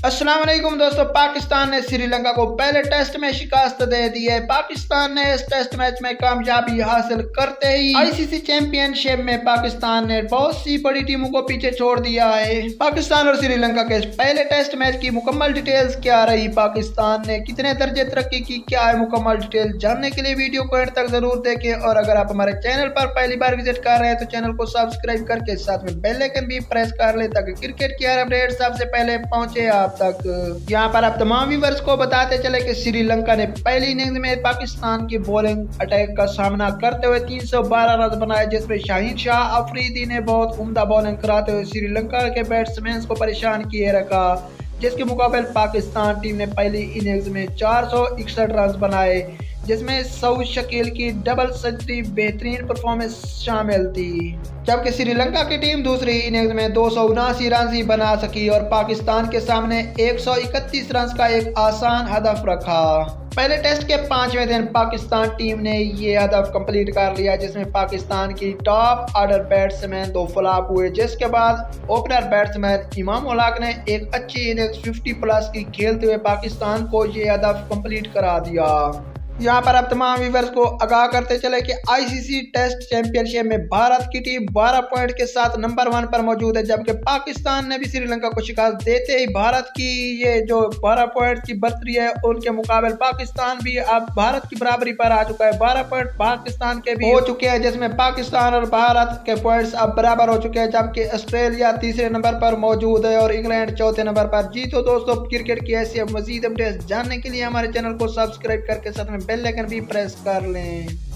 वालेकुम दोस्तों, पाकिस्तान ने श्रीलंका को पहले टेस्ट में शिकस्त दे दी है। पाकिस्तान ने इस टेस्ट मैच में कामयाबी हासिल करते ही आईसीसी चैंपियनशिप में पाकिस्तान ने बहुत सी बड़ी टीमों को पीछे छोड़ दिया है। पाकिस्तान और श्रीलंका के पहले टेस्ट मैच की मुकम्मल डिटेल्स क्या रही? पाकिस्तान ने कितने दर्जे तरक्की की? क्या है मुकम्मल डिटेल जानने के लिए वीडियो को एंड तक ज़रूर देखें। और अगर आप हमारे चैनल पर पहली बार विज़िट कर रहे हैं तो चैनल को सब्सक्राइब करके साथ में बेलाइकन भी प्रेस कर ले, ताकि क्रिकेट की हर अपडेट सबसे पहले पहुँचे आप अब तक। यहाँ पर आप तमाम व्यूवर्स को बताते चले कि श्रीलंका ने पहली इनिंग्स में पाकिस्तान की बॉलिंग अटैक का सामना करते हुए 312 रन बनाए, जिसमें शाहिद शाह, अफरीदी ने बहुत उम्दा बॉलिंग कराते हुए श्रीलंका के बैट्समैन को परेशान किए रखा, जिसके मुकाबले पाकिस्तान टीम ने पहली इनिंग्स में चार सौ इकसठ रन बनाए। जिसमें सऊद शकील की डबल सेंचुरी बेहतरीन परफॉर्मेंस शामिल थी। जबकि श्रीलंका की टीम दूसरी इनिंग्स में दो सौ उनासी रन ही बना सकी और पाकिस्तान के सामने 131 रन का एक आसान हदफ रखा। पहले टेस्ट के पाँचवें दिन पाकिस्तान टीम ने ये हदफ कंप्लीट कर लिया, जिसमें पाकिस्तान की टॉप ऑर्डर बैट्समैन दो फ्लॉप हुए, जिसके बाद ओपनर बैट्समैन इमाम उलाक ने एक अच्छी इनिंग्स 50 प्लस की खेलते हुए पाकिस्तान को ये हदफ कंप्लीट करा दिया। यहाँ पर अब तमाम व्यूवर्स को आगाह करते चले कि आईसीसी टेस्ट चैंपियनशिप में भारत की टीम 12 पॉइंट के साथ नंबर वन पर मौजूद है, जबकि पाकिस्तान ने भी श्रीलंका को शिकस्त देते ही भारत की ये जो 12 पॉइंट की बर्तरी है, उनके मुकाबले पाकिस्तान भी अब भारत की बराबरी पर आ चुका है। 12 पॉइंट पाकिस्तान के भी हो चुके हैं, जिसमें पाकिस्तान और भारत के पॉइंट्स अब बराबर हो चुके हैं, जबकि ऑस्ट्रेलिया तीसरे नंबर पर मौजूद है और इंग्लैंड चौथे नंबर पर। जी तो दोस्तों क्रिकेट की ऐसी मजीद अपडेट जानने के लिए हमारे चैनल को सब्सक्राइब करके साथ में बेल आइकन भी प्रेस कर लें।